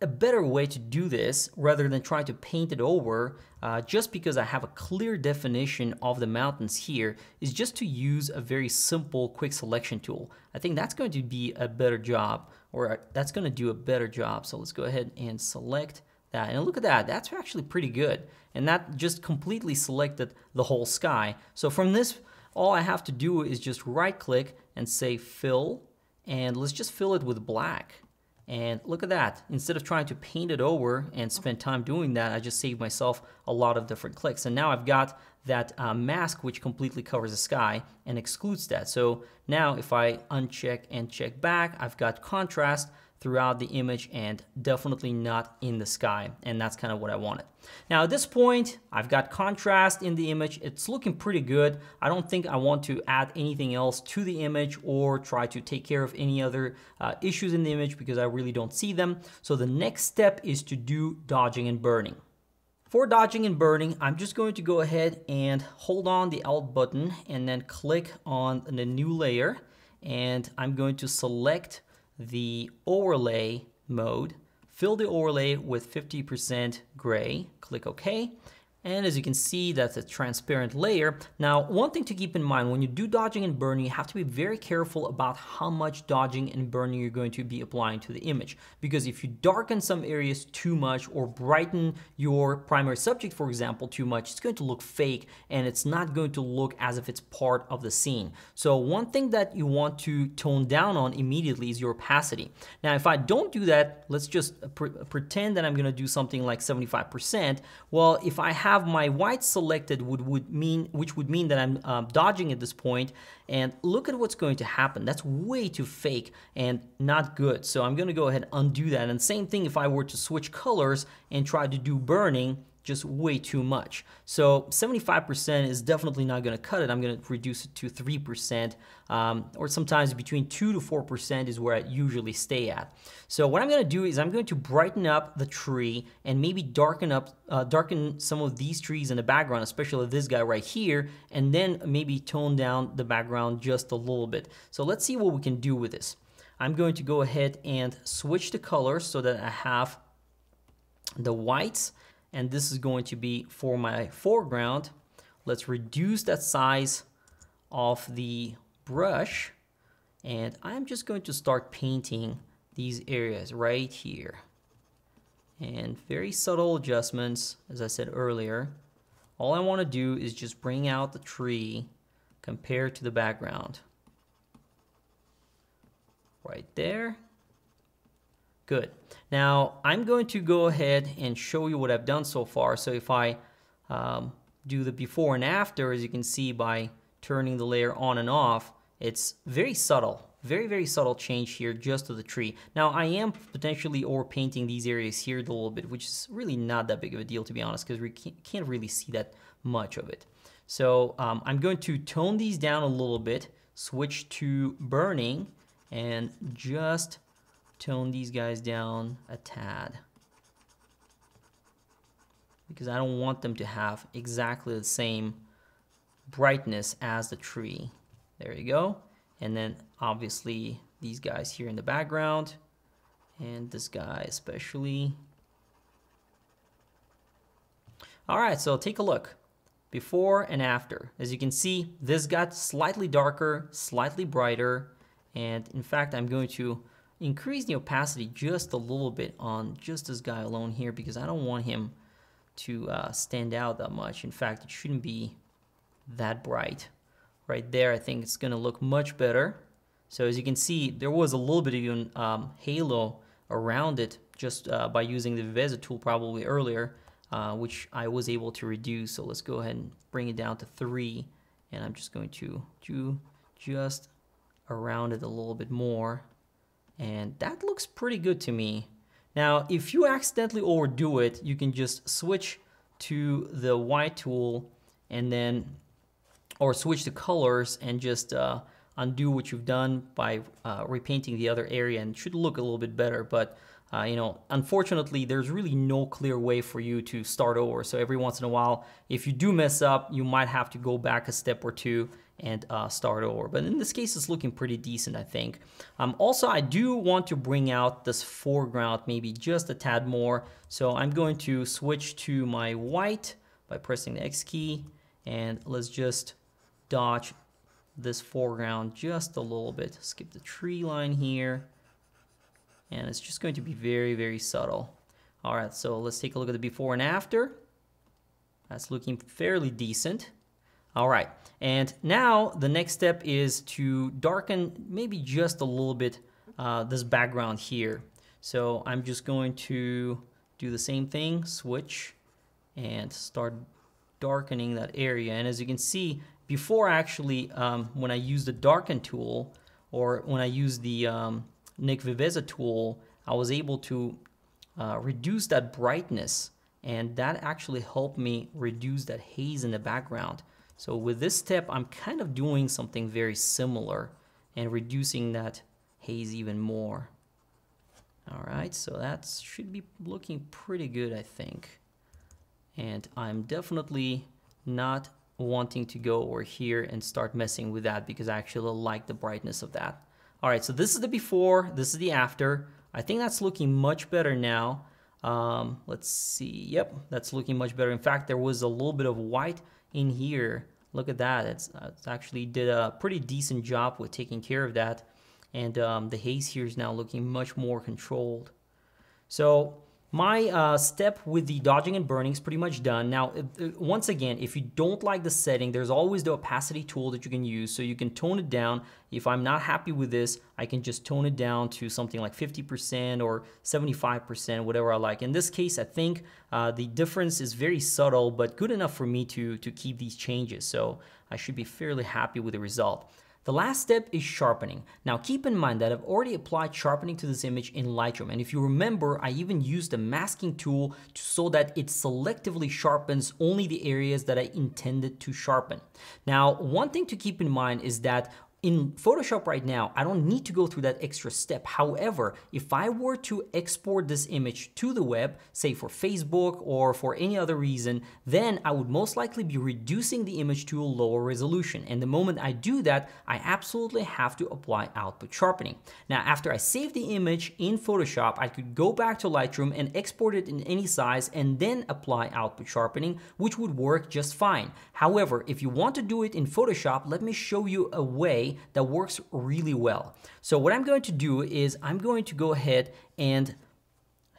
a better way to do this rather than trying to paint it over uh, just because I have a clear definition of the mountains here is just to use a very simple quick selection tool. I think that's going to be a better job or that's going to do a better job. So let's go ahead and select that. And look at that, that's actually pretty good. And that just completely selected the whole sky. So from this, all I have to do is just right click and say fill and let's just fill it with black. And look at that. Instead of trying to paint it over and spend time doing that, I just saved myself a lot of different clicks. And now I've got that uh, mask which completely covers the sky and excludes that. So now if I uncheck and check back, I've got contrast throughout the image and definitely not in the sky. And that's kind of what I wanted. Now at this point, I've got contrast in the image. It's looking pretty good. I don't think I want to add anything else to the image or try to take care of any other uh, issues in the image because I really don't see them. So the next step is to do dodging and burning. For dodging and burning, I'm just going to go ahead and hold on the Alt button and then click on the new layer. And I'm going to select the overlay mode, fill the overlay with 50% gray, click OK, and as you can see, that's a transparent layer. Now, one thing to keep in mind, when you do dodging and burning, you have to be very careful about how much dodging and burning you're going to be applying to the image. Because if you darken some areas too much or brighten your primary subject, for example, too much, it's going to look fake and it's not going to look as if it's part of the scene. So one thing that you want to tone down on immediately is your opacity. Now, if I don't do that, let's just pre pretend that I'm gonna do something like 75%. Well, if I have have my white selected would, would mean, which would mean that I'm um, dodging at this point, and look at what's going to happen. That's way too fake and not good. So I'm gonna go ahead and undo that. And same thing if I were to switch colors and try to do burning, just way too much. So 75% is definitely not going to cut it. I'm going to reduce it to 3%, um, or sometimes between 2 to 4% is where I usually stay at. So what I'm going to do is I'm going to brighten up the tree and maybe darken up, uh, darken some of these trees in the background, especially this guy right here, and then maybe tone down the background just a little bit. So let's see what we can do with this. I'm going to go ahead and switch the colors so that I have the whites and this is going to be for my foreground. Let's reduce that size of the brush and I'm just going to start painting these areas right here. And very subtle adjustments, as I said earlier. All I want to do is just bring out the tree compared to the background. Right there. Good. Now I'm going to go ahead and show you what I've done so far. So if I um, do the before and after, as you can see by turning the layer on and off, it's very subtle, very, very subtle change here just to the tree. Now I am potentially overpainting these areas here a little bit, which is really not that big of a deal to be honest, because we can't really see that much of it. So um, I'm going to tone these down a little bit, switch to burning, and just tone these guys down a tad because I don't want them to have exactly the same brightness as the tree. There you go. And then obviously these guys here in the background and this guy especially. All right, so take a look. Before and after. As you can see, this got slightly darker, slightly brighter, and in fact, I'm going to increase the opacity just a little bit on just this guy alone here because I don't want him to uh, stand out that much. In fact, it shouldn't be that bright. Right there, I think it's gonna look much better. So as you can see, there was a little bit of even um, halo around it just uh, by using the Viveza tool probably earlier, uh, which I was able to reduce. So let's go ahead and bring it down to three. And I'm just going to do just around it a little bit more and that looks pretty good to me. Now, if you accidentally overdo it, you can just switch to the white tool and then, or switch the colors and just uh, undo what you've done by uh, repainting the other area and it should look a little bit better. But uh, you know, unfortunately, there's really no clear way for you to start over. So every once in a while, if you do mess up, you might have to go back a step or two and uh, start over. But in this case, it's looking pretty decent, I think. Um, also, I do want to bring out this foreground maybe just a tad more. So I'm going to switch to my white by pressing the X key. And let's just dodge this foreground just a little bit. Skip the tree line here. And it's just going to be very, very subtle. All right, so let's take a look at the before and after. That's looking fairly decent. All right, and now the next step is to darken maybe just a little bit uh, this background here. So I'm just going to do the same thing, switch, and start darkening that area. And as you can see, before actually, um, when I use the darken tool, or when I use the um, Nik Viveza tool, I was able to uh, reduce that brightness and that actually helped me reduce that haze in the background. So with this step, I'm kind of doing something very similar and reducing that haze even more. All right, so that should be looking pretty good, I think. And I'm definitely not wanting to go over here and start messing with that because I actually like the brightness of that. All right, so this is the before, this is the after. I think that's looking much better now. Um, let's see, yep, that's looking much better. In fact, there was a little bit of white in here. Look at that, it's, uh, it's actually did a pretty decent job with taking care of that. And um, the haze here is now looking much more controlled. So my uh, step with the dodging and burning is pretty much done. Now, once again, if you don't like the setting, there's always the opacity tool that you can use. So you can tone it down. If I'm not happy with this, I can just tone it down to something like 50% or 75%, whatever I like. In this case, I think uh, the difference is very subtle, but good enough for me to, to keep these changes. So I should be fairly happy with the result. The last step is sharpening. Now keep in mind that I've already applied sharpening to this image in Lightroom and if you remember I even used the masking tool so that it selectively sharpens only the areas that I intended to sharpen. Now one thing to keep in mind is that in Photoshop right now, I don't need to go through that extra step. However, if I were to export this image to the web, say for Facebook or for any other reason, then I would most likely be reducing the image to a lower resolution. And the moment I do that, I absolutely have to apply output sharpening. Now, after I save the image in Photoshop, I could go back to Lightroom and export it in any size and then apply output sharpening, which would work just fine. However, if you want to do it in Photoshop, let me show you a way that works really well. So what I'm going to do is I'm going to go ahead and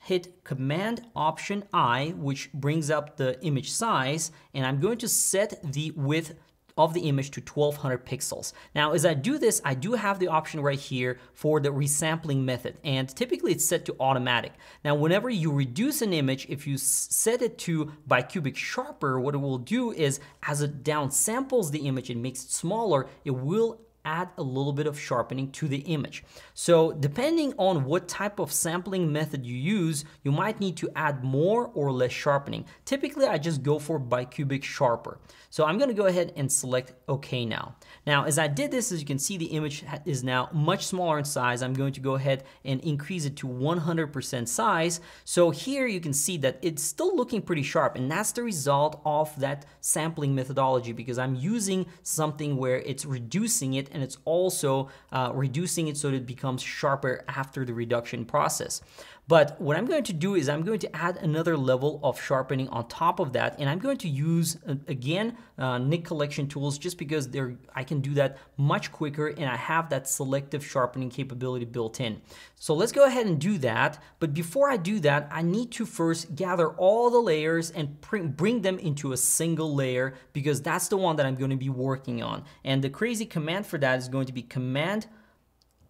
hit Command Option I, which brings up the image size, and I'm going to set the width of the image to 1200 pixels. Now, as I do this, I do have the option right here for the resampling method, and typically it's set to automatic. Now, whenever you reduce an image, if you set it to bicubic sharper, what it will do is as it downsamples the image and makes it smaller, it will add a little bit of sharpening to the image. So depending on what type of sampling method you use, you might need to add more or less sharpening. Typically, I just go for bicubic sharper. So I'm gonna go ahead and select OK now. Now, as I did this, as you can see, the image is now much smaller in size. I'm going to go ahead and increase it to 100% size. So here you can see that it's still looking pretty sharp, and that's the result of that sampling methodology because I'm using something where it's reducing it and it's also uh, reducing it so that it becomes sharper after the reduction process. But what I'm going to do is I'm going to add another level of sharpening on top of that, and I'm going to use, uh, again, uh, Nik Collection tools just because they're, I can do that much quicker and I have that selective sharpening capability built in. So let's go ahead and do that. But before I do that, I need to first gather all the layers and bring them into a single layer because that's the one that I'm going to be working on. And the crazy command for that is going to be Command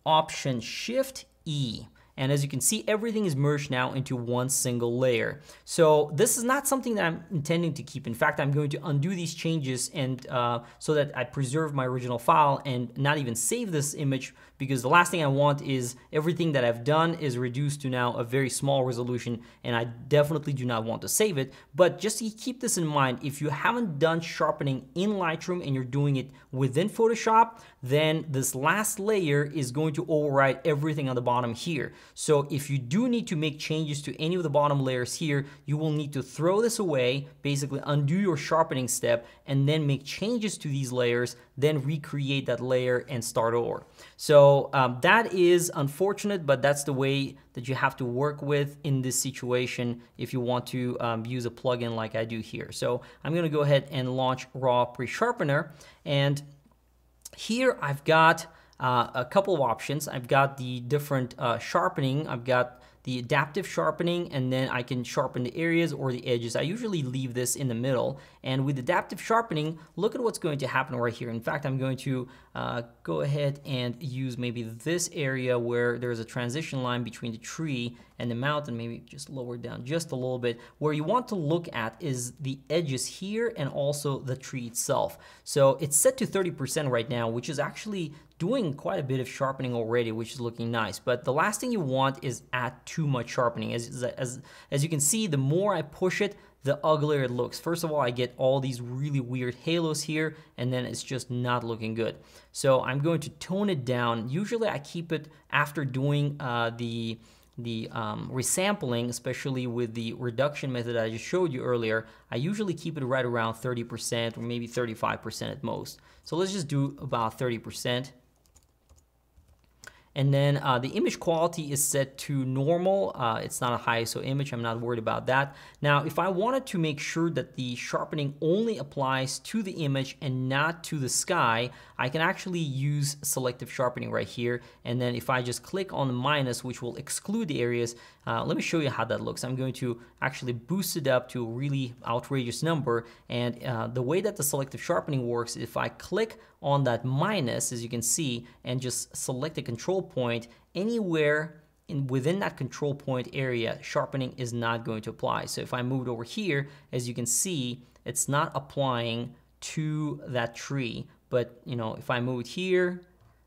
Option Shift E. And as you can see, everything is merged now into one single layer. So this is not something that I'm intending to keep. In fact, I'm going to undo these changes and uh, so that I preserve my original file and not even save this image because the last thing I want is everything that I've done is reduced to now a very small resolution and I definitely do not want to save it. But just keep this in mind, if you haven't done sharpening in Lightroom and you're doing it within Photoshop, then this last layer is going to override everything on the bottom here. So if you do need to make changes to any of the bottom layers here, you will need to throw this away, basically undo your sharpening step, and then make changes to these layers, then recreate that layer and start over. So um, that is unfortunate, but that's the way that you have to work with in this situation if you want to um, use a plugin like I do here. So I'm gonna go ahead and launch Raw Pre-Sharpener, and here I've got uh, a couple of options. I've got the different uh, sharpening. I've got the adaptive sharpening and then I can sharpen the areas or the edges. I usually leave this in the middle and with adaptive sharpening, look at what's going to happen right here. In fact, I'm going to uh, go ahead and use maybe this area where there's a transition line between the tree and the mountain, maybe just lower down just a little bit. Where you want to look at is the edges here and also the tree itself. So it's set to 30% right now, which is actually doing quite a bit of sharpening already, which is looking nice. But the last thing you want is add too much sharpening. As, as, as you can see, the more I push it, the uglier it looks. First of all, I get all these really weird halos here, and then it's just not looking good. So I'm going to tone it down. Usually I keep it after doing uh, the the um, resampling, especially with the reduction method I just showed you earlier, I usually keep it right around 30% or maybe 35% at most. So let's just do about 30%. And then uh, the image quality is set to normal. Uh, it's not a high ISO image. I'm not worried about that. Now, if I wanted to make sure that the sharpening only applies to the image and not to the sky, I can actually use selective sharpening right here. And then if I just click on minus, which will exclude the areas, uh, let me show you how that looks. I'm going to actually boost it up to a really outrageous number. And uh, the way that the selective sharpening works, if I click on that minus, as you can see, and just select a control point anywhere in within that control point area, sharpening is not going to apply. So if I moved over here, as you can see, it's not applying to that tree. But you know, if I move it here,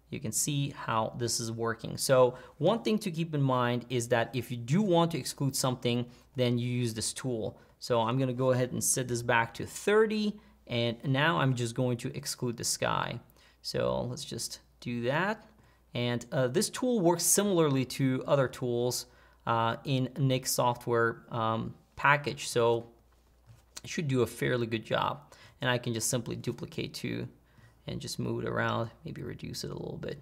you can see how this is working. So one thing to keep in mind is that if you do want to exclude something, then you use this tool. So I'm gonna go ahead and set this back to 30, and now I'm just going to exclude the sky. So let's just do that. And uh, this tool works similarly to other tools uh, in Nik software um, package. So it should do a fairly good job. And I can just simply duplicate to and just move it around, maybe reduce it a little bit.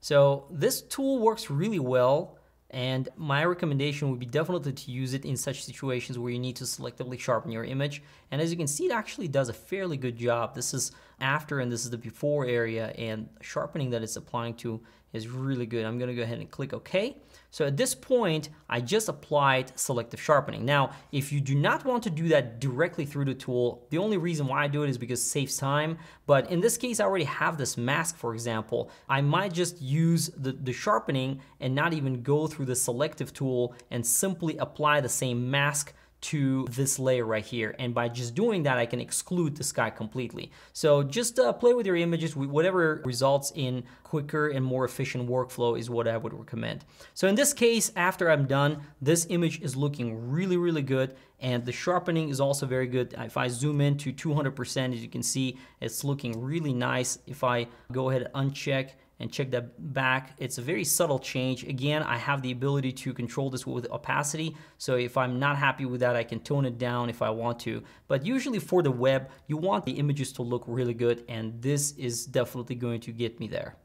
So this tool works really well and my recommendation would be definitely to use it in such situations where you need to selectively sharpen your image. And as you can see, it actually does a fairly good job. This is after and this is the before area and sharpening that it's applying to is really good. I'm gonna go ahead and click OK. So at this point, I just applied selective sharpening. Now, if you do not want to do that directly through the tool, the only reason why I do it is because it saves time. But in this case, I already have this mask, for example. I might just use the, the sharpening and not even go through the selective tool and simply apply the same mask to this layer right here. And by just doing that, I can exclude the sky completely. So just uh, play with your images. Whatever results in quicker and more efficient workflow is what I would recommend. So in this case, after I'm done, this image is looking really, really good. And the sharpening is also very good. If I zoom in to 200%, as you can see, it's looking really nice. If I go ahead and uncheck, and check that back. It's a very subtle change. Again, I have the ability to control this with opacity. So if I'm not happy with that, I can tone it down if I want to. But usually for the web, you want the images to look really good. And this is definitely going to get me there.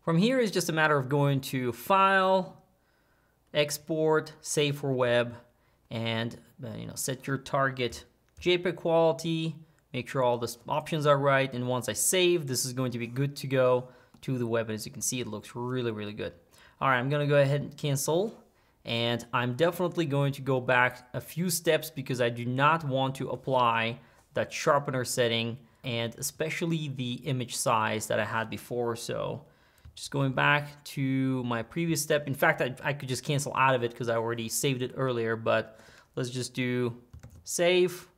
From here is just a matter of going to File, Export, Save for Web, and uh, you know set your target JPEG quality, make sure all the options are right, and once I save, this is going to be good to go to the web. As you can see, it looks really, really good. All right, I'm gonna go ahead and cancel. And I'm definitely going to go back a few steps because I do not want to apply that sharpener setting and especially the image size that I had before. So just going back to my previous step. In fact, I, I could just cancel out of it because I already saved it earlier, but let's just do save.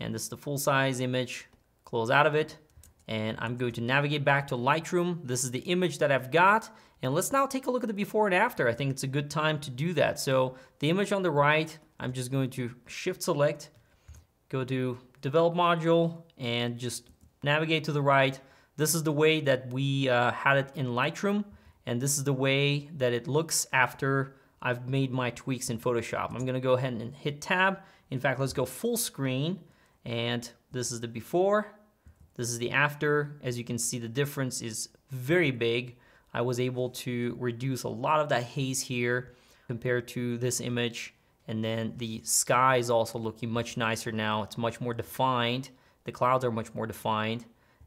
And this is the full size image, close out of it and I'm going to navigate back to Lightroom. This is the image that I've got. And let's now take a look at the before and after. I think it's a good time to do that. So the image on the right, I'm just going to shift select, go to develop module and just navigate to the right. This is the way that we uh, had it in Lightroom. And this is the way that it looks after I've made my tweaks in Photoshop. I'm gonna go ahead and hit tab. In fact, let's go full screen. And this is the before this is the after. As you can see, the difference is very big. I was able to reduce a lot of that haze here compared to this image. And then the sky is also looking much nicer now. It's much more defined. The clouds are much more defined.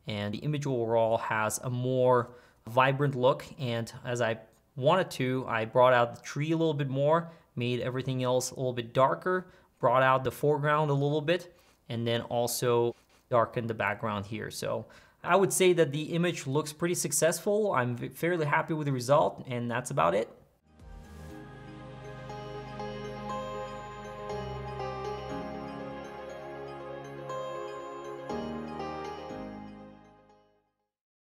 And the image overall has a more vibrant look. And as I wanted to, I brought out the tree a little bit more, made everything else a little bit darker, brought out the foreground a little bit, and then also darkened the background here. So I would say that the image looks pretty successful. I'm fairly happy with the result, and that's about it.